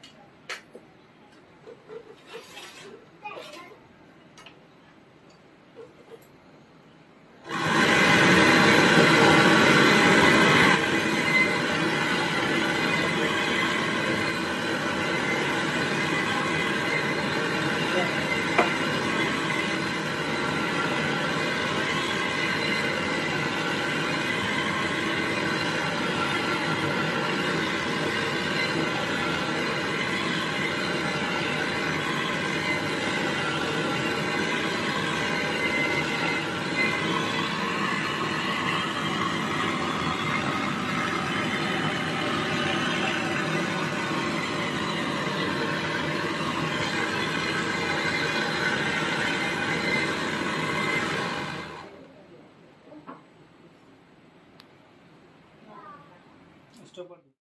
フフフ。ఇష్టపడుతుంది